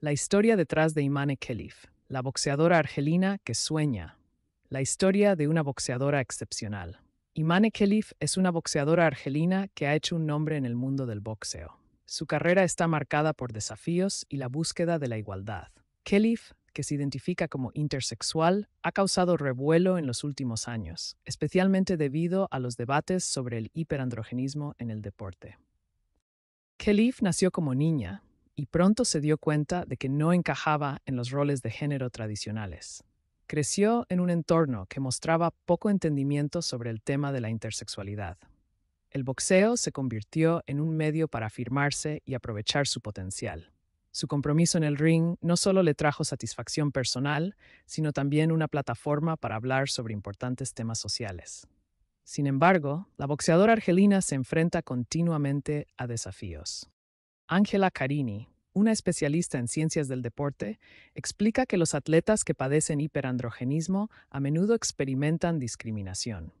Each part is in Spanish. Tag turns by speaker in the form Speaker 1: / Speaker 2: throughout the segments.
Speaker 1: La historia detrás de Imane Khelif, la boxeadora argelina que sueña. La historia de una boxeadora excepcional. Imane Khelif es una boxeadora argelina que ha hecho un nombre en el mundo del boxeo. Su carrera está marcada por desafíos y la búsqueda de la igualdad. Khelif, que se identifica como intersexual, ha causado revuelo en los últimos años, especialmente debido a los debates sobre el hiperandrogenismo en el deporte. Khelif nació como niña y pronto se dio cuenta de que no encajaba en los roles de género tradicionales. Creció en un entorno que mostraba poco entendimiento sobre el tema de la intersexualidad. El boxeo se convirtió en un medio para afirmarse y aprovechar su potencial. Su compromiso en el ring no solo le trajo satisfacción personal, sino también una plataforma para hablar sobre importantes temas sociales. Sin embargo, la boxeadora argelina se enfrenta continuamente a desafíos. Ángela Carini, una especialista en ciencias del deporte, explica que los atletas que padecen hiperandrogenismo a menudo experimentan discriminación.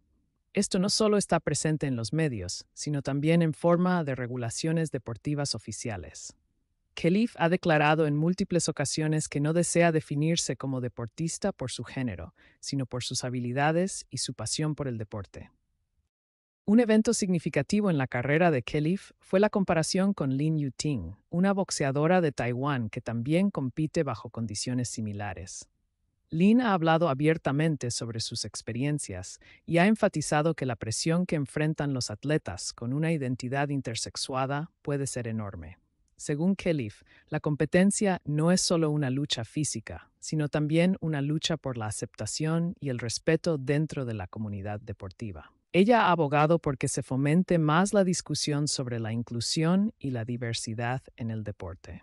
Speaker 1: Esto no solo está presente en los medios, sino también en forma de regulaciones deportivas oficiales. Khelif ha declarado en múltiples ocasiones que no desea definirse como deportista por su género, sino por sus habilidades y su pasión por el deporte. Un evento significativo en la carrera de Khelif fue la comparación con Lin Yuting, una boxeadora de Taiwán que también compite bajo condiciones similares. Lin ha hablado abiertamente sobre sus experiencias y ha enfatizado que la presión que enfrentan los atletas con una identidad intersexuada puede ser enorme. Según Khelif, la competencia no es solo una lucha física, sino también una lucha por la aceptación y el respeto dentro de la comunidad deportiva. Ella ha abogado porque se fomente más la discusión sobre la inclusión y la diversidad en el deporte.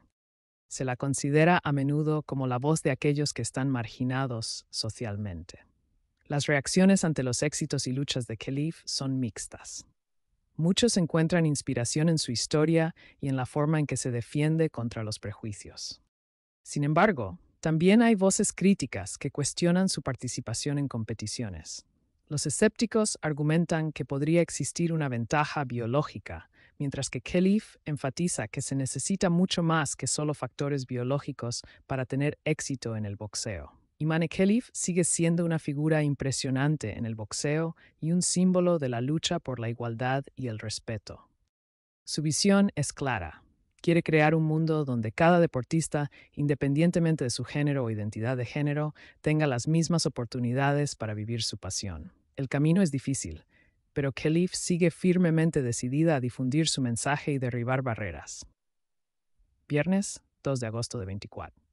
Speaker 1: Se la considera a menudo como la voz de aquellos que están marginados socialmente. Las reacciones ante los éxitos y luchas de Khelif son mixtas. Muchos encuentran inspiración en su historia y en la forma en que se defiende contra los prejuicios. Sin embargo, también hay voces críticas que cuestionan su participación en competiciones. Los escépticos argumentan que podría existir una ventaja biológica, mientras que Khelif enfatiza que se necesita mucho más que solo factores biológicos para tener éxito en el boxeo. Imane Khelif sigue siendo una figura impresionante en el boxeo y un símbolo de la lucha por la igualdad y el respeto. Su visión es clara quiere crear un mundo donde cada deportista, independientemente de su género o identidad de género, tenga las mismas oportunidades para vivir su pasión. El camino es difícil, pero Kelly sigue firmemente decidida a difundir su mensaje y derribar barreras. Viernes 2 de agosto de 24.